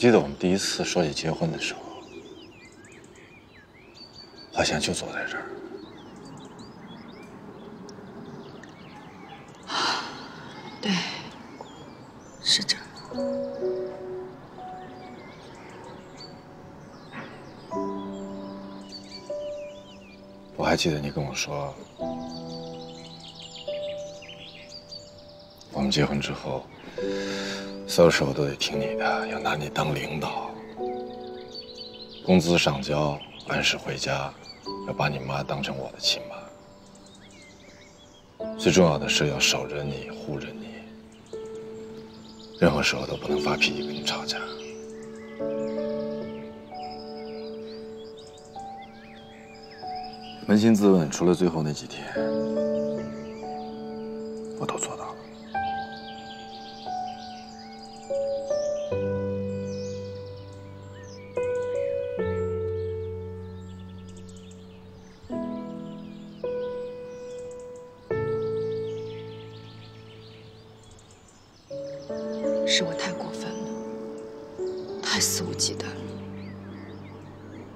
记得我们第一次说起结婚的时候，好像就坐在这儿。对，是这儿。我还记得你跟我说，我们结婚之后，所有时候都得听你的，要拿你当领导，工资上交，按时回家，要把你妈当成我的亲妈。最重要的是要守着你，护着你，任何时候都不能发脾气跟你吵架。扪心自问，除了最后那几天，我都做到是我太过分了，太肆无忌惮了。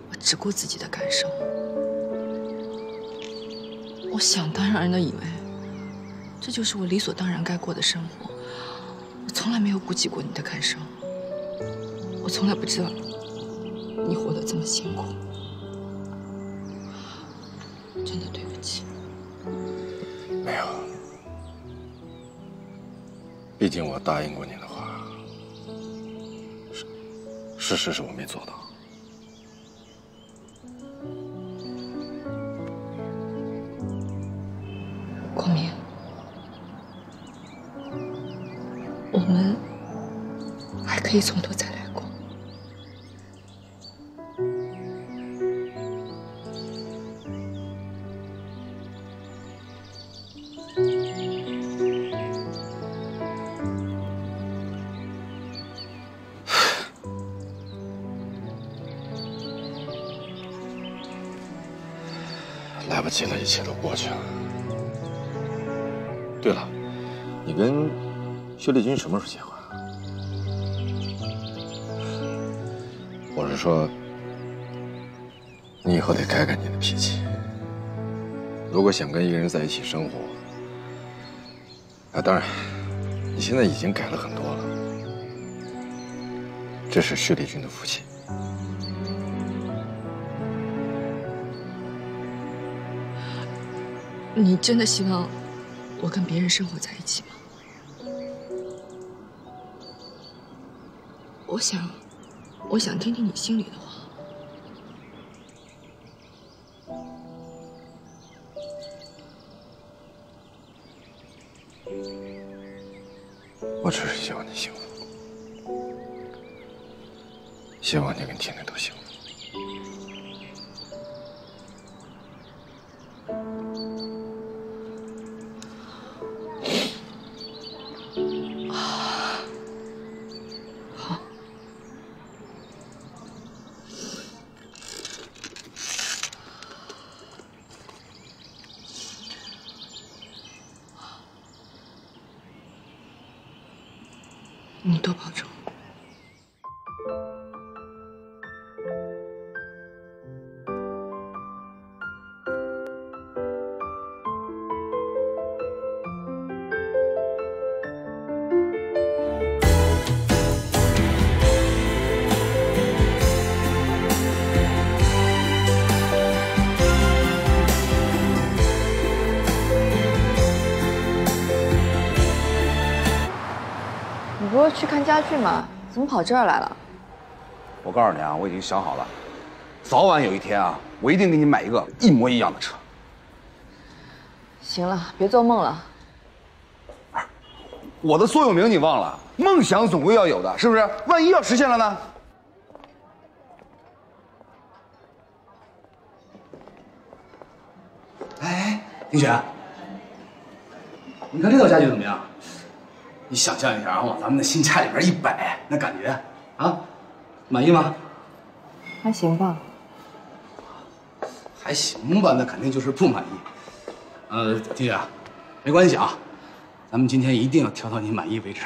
我只顾自己的感受，我想当然的以为这就是我理所当然该过的生活。我从来没有顾及过你的感受，我从来不知道你活得这么辛苦。真的对不起。没有，毕竟我答应过你的，事实是我没做到。光明，我们还可以从头再来过。来不及了，一切都过去了。对了，你跟薛丽君什么时候结婚啊？我是说，你以后得改改你的脾气。如果想跟一个人在一起生活，啊，当然，你现在已经改了很多了。这是薛丽君的父亲。你真的希望我跟别人生活在一起吗？我想，我想听听你心里的话。我只是希望你幸福，希望你跟天天都幸福。你多保重。家具吗？怎么跑这儿来了？我告诉你啊，我已经想好了，早晚有一天啊，我一定给你买一个一模一样的车。行了，别做梦了。我的座右铭你忘了？梦想总归要有的，是不是？万一要实现了呢？哎，丁雪，你看这套家具怎么样？你想象一下啊，往咱们的新家里边一摆，那感觉啊，满意吗？还行吧。还行吧，那肯定就是不满意。呃，丁雪，没关系啊，咱们今天一定要挑到你满意为止。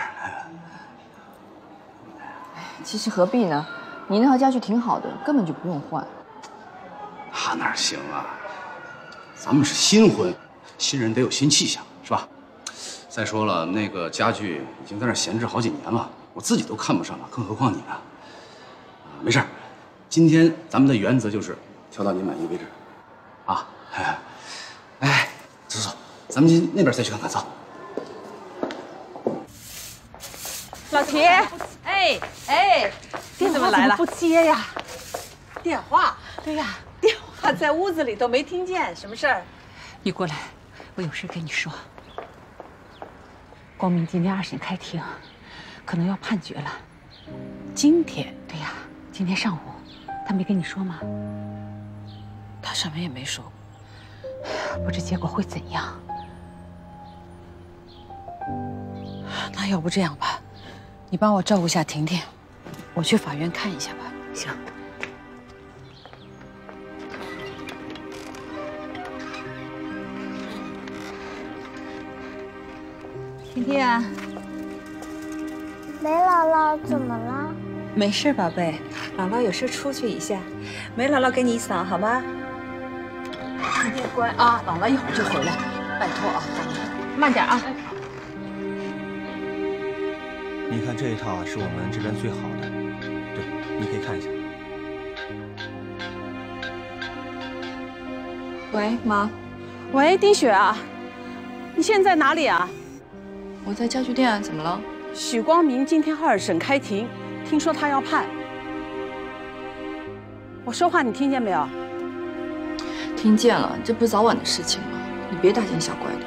其实何必呢？你那套家具挺好的，根本就不用换。那哪行啊？咱们是新婚，新人得有新气象，是吧？再说了，那个家具已经在那闲置好几年了，我自己都看不上了，更何况你呢？没事今天咱们的原则就是挑到你满意为止，啊！哎，走走走，咱们去那边再去看看，走。老齐，哎哎，你怎么来了？不接呀？电话？对呀，电话在屋子里都没听见，什么事儿？你过来，我有事跟你说。光明今天二审开庭，可能要判决了。今天？对呀，今天上午，他没跟你说吗？他什么也没说。不知结果会怎样？那要不这样吧。你帮我照顾下婷婷，我去法院看一下吧。行。婷婷，梅姥姥怎么了？没事，宝贝，姥姥有事出去一下，梅姥姥给你扫好吗？婷婷乖啊，姥姥一会儿就回来，拜托啊，慢点啊。你看这一套是我们这边最好的，对，你可以看一下。喂，妈。喂，丁雪啊，你现在哪里啊？我在家具店，怎么了？许光明今天二审开庭，听说他要判。我说话你听见没有？听见了，这不是早晚的事情吗？你别大惊小怪的。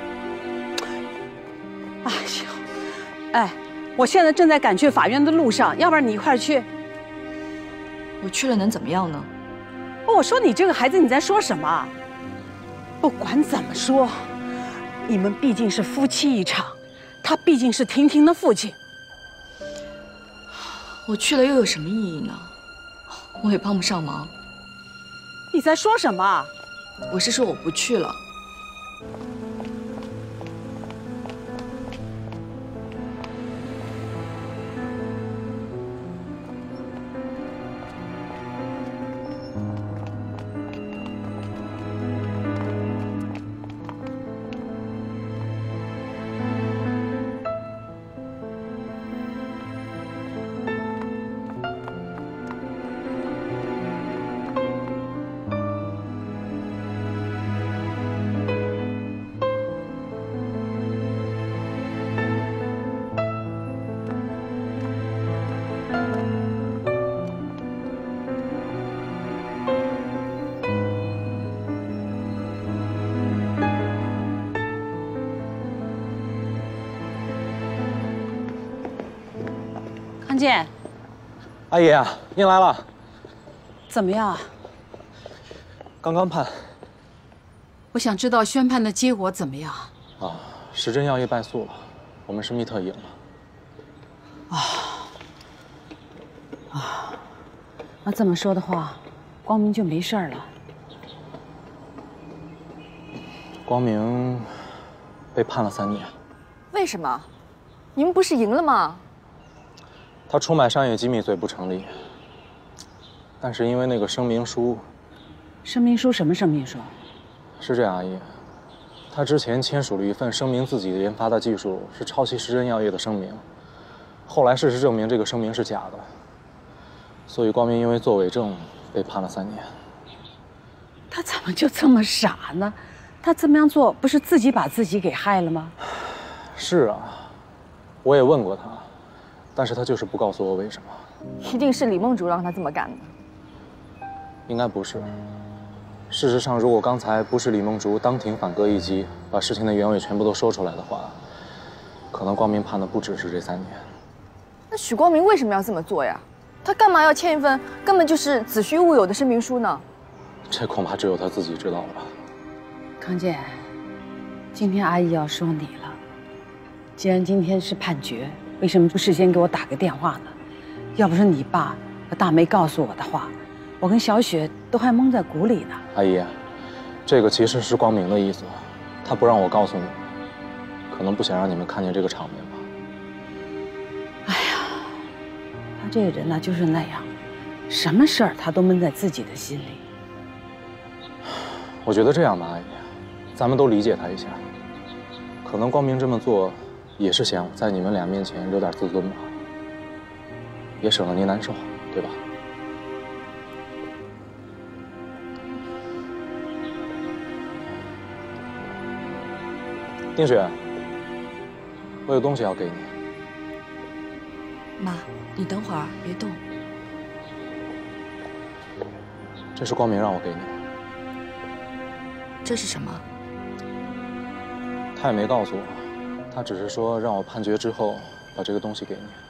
哎呦，哎。我现在正在赶去法院的路上，要不然你一块儿去？我去了能怎么样呢？我说你这个孩子，你在说什么？不管怎么说，你们毕竟是夫妻一场，他毕竟是婷婷的父亲。我去了又有什么意义呢？我也帮不上忙。你在说什么？我是说我不去了。见，阿姨，您来了。怎么样啊？刚刚判。我想知道宣判的结果怎么样？啊，时珍药业败诉了，我们是密特赢了。啊啊，那这么说的话，光明就没事了。光明被判了三年。为什么？你们不是赢了吗？他出卖商业机密罪不成立，但是因为那个声明书，声明书什么声明书？是这样，阿姨，他之前签署了一份声明自己研发的技术是抄袭时珍药业的声明，后来事实证明这个声明是假的，所以光明因为作伪证被判了三年。他怎么就这么傻呢？他这么样做不是自己把自己给害了吗？是啊，我也问过他。但是他就是不告诉我为什么，一定是李梦竹让他这么干的。应该不是。事实上，如果刚才不是李梦竹当庭反戈一击，把事情的原委全部都说出来的话，可能光明判的不只是这三年。那许光明为什么要这么做呀？他干嘛要签一份根本就是子虚乌有的声明书呢？这恐怕只有他自己知道了吧。康健，今天阿姨要说你了。既然今天是判决。为什么不事先给我打个电话呢？要不是你爸和大梅告诉我的话，我跟小雪都还蒙在鼓里呢。阿姨，这个其实是光明的意思，他不让我告诉你，可能不想让你们看见这个场面吧。哎呀，他这个人呢就是那样，什么事儿他都闷在自己的心里。我觉得这样吧，阿姨，咱们都理解他一下。可能光明这么做，也是想在你们俩面前留点自尊吧，也省得您难受，对吧？丁雪，我有东西要给你。妈，你等会儿别动。这是光明让我给你的。这是什么？他也没告诉我，他只是说让我判决之后把这个东西给你。